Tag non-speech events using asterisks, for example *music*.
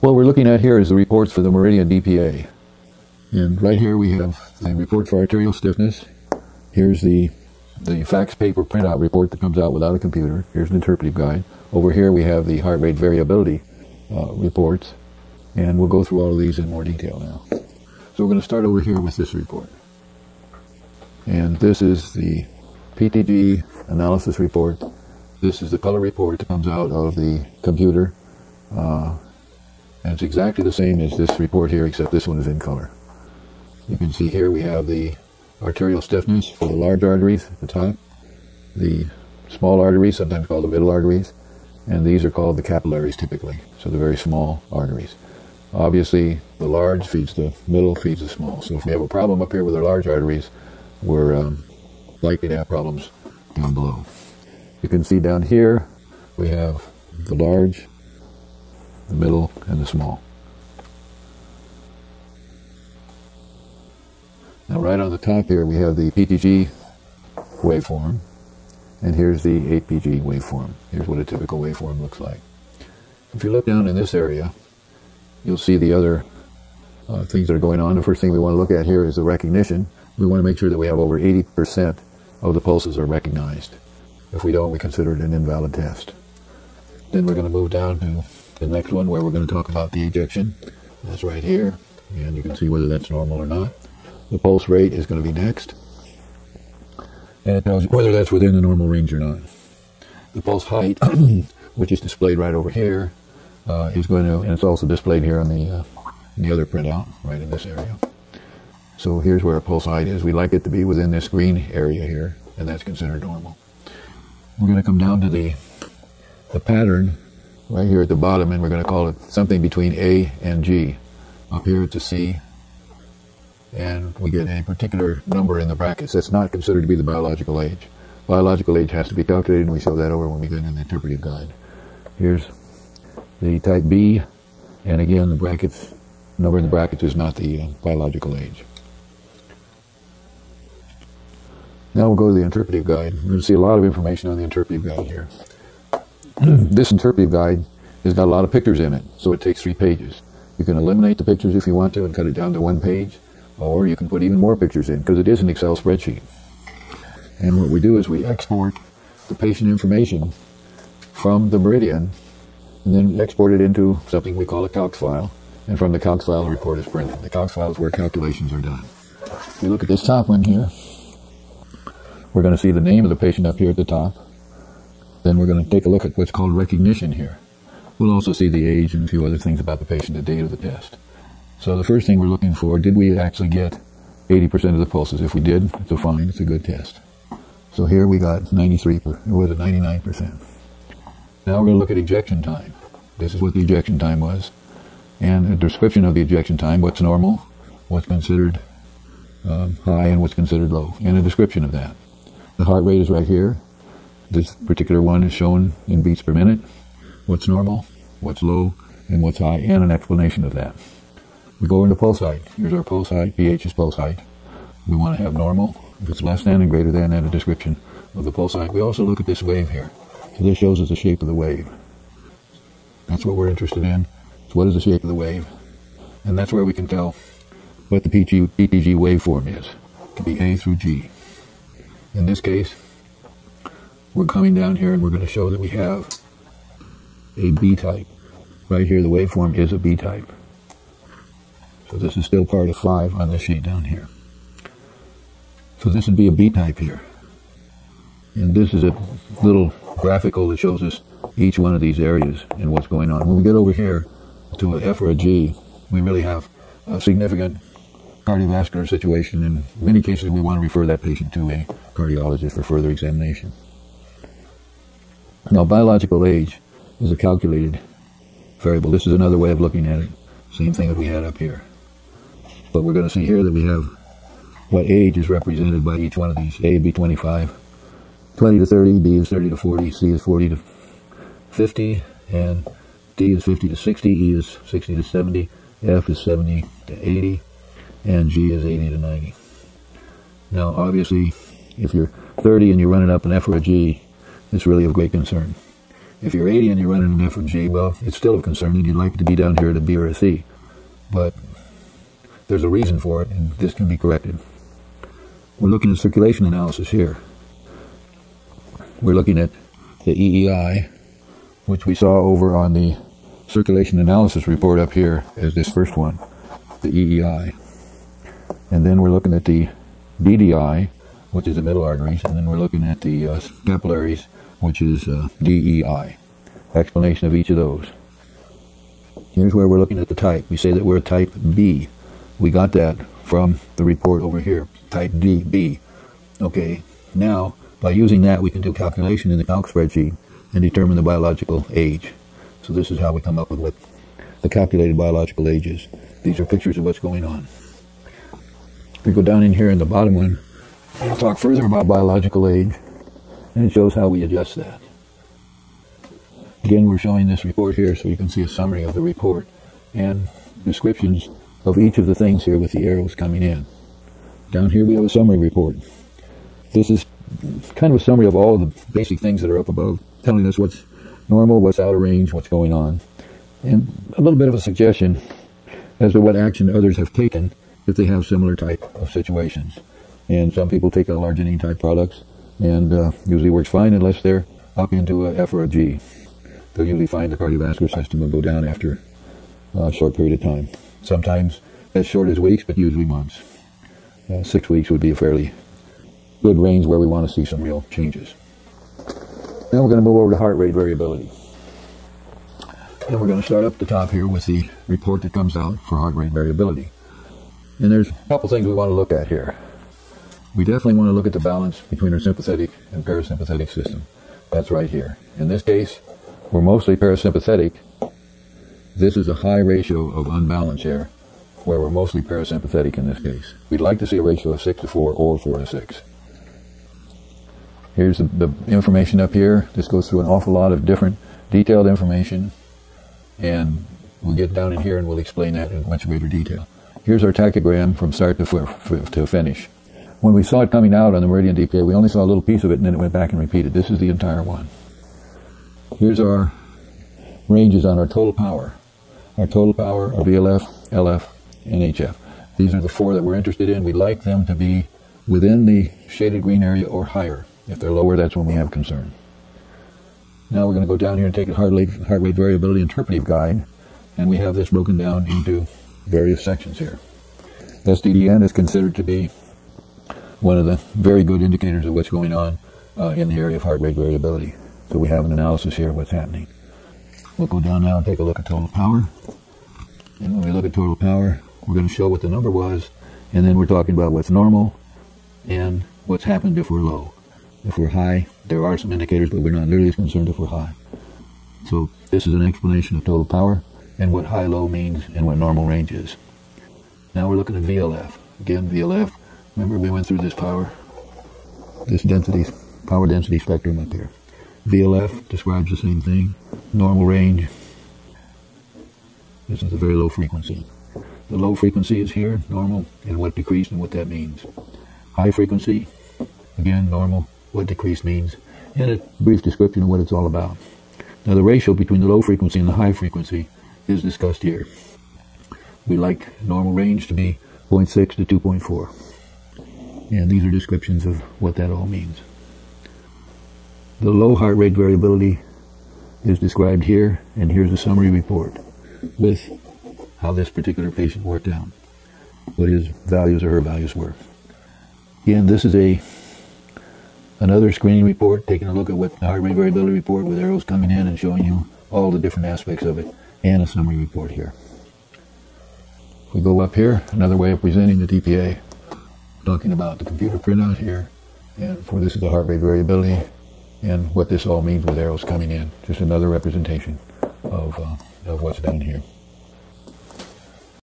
What we're looking at here is the reports for the Meridian DPA. And right here we have the report for arterial stiffness. Here's the the fax paper printout report that comes out without a computer. Here's an interpretive guide. Over here we have the heart rate variability uh, reports. And we'll go through all of these in more detail now. So we're going to start over here with this report. And this is the PTG analysis report. This is the color report that comes out of the computer. Uh, and it's exactly the same as this report here, except this one is in color. You can see here we have the arterial stiffness for the large arteries at the top, the small arteries, sometimes called the middle arteries, and these are called the capillaries typically, so the very small arteries. Obviously, the large feeds the middle, feeds the small. So if we have a problem up here with our large arteries, we're um, likely to have problems down below. You can see down here we have the large, the middle, and the small. Now right on the top here we have the PTG waveform, and here's the APG waveform. Here's what a typical waveform looks like. If you look down in this area, you'll see the other uh, things that are going on. The first thing we want to look at here is the recognition. We want to make sure that we have over 80% of the pulses are recognized. If we don't, we consider it an invalid test. Then we're going to move down to the next one where we're going to talk about the ejection. That's right here, and you can see whether that's normal or not. The pulse rate is going to be next, and it tells you whether that's within the normal range or not. The pulse height, *clears throat* which is displayed right over here, uh, is going to, and it's also displayed here on the, uh, the other printout, right in this area. So here's where our pulse height is. We like it to be within this green area here, and that's considered normal. We're going to come down to the, the pattern right here at the bottom, and we're going to call it something between A and G. Up here a C, and we get a particular number in the brackets. That's not considered to be the biological age. Biological age has to be calculated, and we show that over when we get in the interpretive guide. Here's the type B, and again, the brackets, number in the brackets is not the uh, biological age. Now we'll go to the interpretive guide. We're going to see a lot of information on the interpretive guide here. Hmm. this interpretive guide has got a lot of pictures in it, so it takes three pages. You can eliminate the pictures if you want to and cut it down to one page, or you can put even more pictures in because it is an Excel spreadsheet. And what we do is we export the patient information from the Meridian and then export it into something we call a calc file. And from the calc file, the report is printed. The calc file is where calculations are done. If you look at this top one here, we're going to see the name of the patient up here at the top. Then we're going to take a look at what's called recognition here. We'll also see the age and a few other things about the patient, the date of the test. So the first thing we're looking for, did we actually get 80% of the pulses? If we did, it's a fine, it's a good test. So here we got 93, or was it 99%? Now we're going to look at ejection time. This is what the ejection time was. And a description of the ejection time, what's normal, what's considered um, high, and what's considered low, and a description of that. The heart rate is right here. This particular one is shown in beats per minute. What's normal, what's low, and what's high, and an explanation of that. We go into pulse height. Here's our pulse height. pH is pulse height. We want to have normal. If it's less than and greater than, and a description of the pulse height. We also look at this wave here. So this shows us the shape of the wave. That's what we're interested in. So what is the shape of the wave? And that's where we can tell what the PG, PTG waveform is. It can be A through G. In this case, we're coming down here and we're going to show that we have a B type. Right here, the waveform is a B type. So this is still part of 5 on this sheet down here. So this would be a B type here. And this is a little graphical that shows us each one of these areas and what's going on. When we get over here to an F or a G, we really have a significant cardiovascular situation. In many cases, we want to refer that patient to a cardiologist for further examination. Now, biological age is a calculated variable. This is another way of looking at it. Same thing that we had up here. But we're going to see here that we have what age is represented by each one of these. A, B, 25, 20 to 30, B is 30 to 40, C is 40 to 50, and D is 50 to 60, E is 60 to 70, F is 70 to 80, and G is 80 to 90. Now, obviously, if you're 30 and you're running up an F or a G, it's really of great concern. If you're 80 and you're running an FMG, well, it's still of concern and you'd like to be down here at a B or a C. But there's a reason for it, and this can be corrected. We're looking at circulation analysis here. We're looking at the EEI, which we saw over on the circulation analysis report up here as this first one, the EEI. And then we're looking at the DDI, which is the middle arteries, and then we're looking at the uh, capillaries, which is uh, DEI. Explanation of each of those. Here's where we're looking at the type. We say that we're type B. We got that from the report over here, type D, B. Okay, now by using that we can do calculation in the calc spreadsheet and determine the biological age. So this is how we come up with what the calculated biological ages. These are pictures of what's going on. We go down in here in the bottom one, we'll talk further about biological age, and it shows how we adjust that. Again, we're showing this report here so you can see a summary of the report and descriptions of each of the things here with the arrows coming in. Down here we have a summary report. This is kind of a summary of all the basic things that are up above, telling us what's normal, what's out of range, what's going on, and a little bit of a suggestion as to what action others have taken if they have similar type of situations. And some people take a L-arginine type products and uh, usually works fine unless they're up into a F or a G. They'll usually find the cardiovascular system will go down after a short period of time. Sometimes as short as weeks, but usually months. Uh, six weeks would be a fairly good range where we want to see some real changes. Now we're going to move over to heart rate variability. And we're going to start up the top here with the report that comes out for heart rate variability. And there's a couple things we want to look at here. We definitely want to look at the balance between our sympathetic and parasympathetic system. That's right here. In this case, we're mostly parasympathetic. This is a high ratio of unbalance here, where we're mostly parasympathetic in this case. We'd like to see a ratio of 6 to 4 or 4 to 6. Here's the, the information up here. This goes through an awful lot of different detailed information, and we'll get down in here and we'll explain that in much greater detail. Here's our tachygram from start to, to finish. When we saw it coming out on the meridian DPA, we only saw a little piece of it and then it went back and repeated. This is the entire one. Here's our ranges on our total power. Our total power, our VLF, LF, and HF. These are the four that we're interested in. We'd like them to be within the shaded green area or higher. If they're lower, that's when we have concern. Now we're going to go down here and take a heart rate, heart rate variability interpretive guide, and we have this broken down into various sections here. SDDN is considered to be one of the very good indicators of what's going on uh, in the area of heart rate variability. So we have an analysis here of what's happening. We'll go down now and take a look at total power. And when we look at total power, we're going to show what the number was, and then we're talking about what's normal and what's happened if we're low. If we're high, there are some indicators, but we're not nearly as concerned if we're high. So this is an explanation of total power and what high-low means and what normal range is. Now we're looking at VLF. Again, VLF, remember we went through this power, this density, power density spectrum up here. VLF describes the same thing. Normal range. This is a very low frequency. The low frequency is here, normal, and what decreased and what that means. High frequency, again, normal, what decreased means, and a brief description of what it's all about. Now the ratio between the low frequency and the high frequency is discussed here. We like normal range to be 0.6 to 2.4. And these are descriptions of what that all means. The low heart rate variability is described here, and here's a summary report with how this particular patient worked out, what his values or her values were. Again, this is a another screening report, taking a look at what the heart rate variability report with arrows coming in and showing you all the different aspects of it, and a summary report here. If we go up here, another way of presenting the DPA, talking about the computer printout here, and for this is the heart rate variability, and what this all means with arrows coming in. Just another representation of, uh, of what's down here.